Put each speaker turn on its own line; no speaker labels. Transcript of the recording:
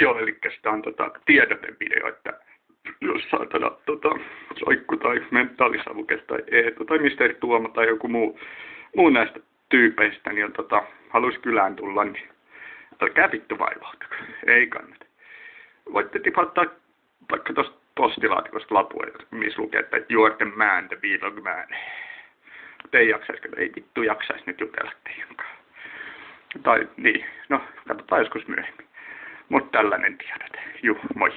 Joo, eli sitä on tota, tiedotevideo, että jos saatana tota, soikku tai mentaalisavuke tai Eetu tai misteri Tuomo tai joku muu, muu näistä tyypeistä, niin tota, haluaisi kylään tulla, niin älkää vittu vaivautuko. Ei kannata. Voitte tipattaa vaikka tuosta postilaatikosta lapua, missä lukee, että you're the man, the vlog man. Mutta ei jaksaisi, ei vittu jaksaisi nyt jutella teidän. Tai niin, no katsotaan joskus myöhemmin. Mutta tällainen tiedät. Juh, moi.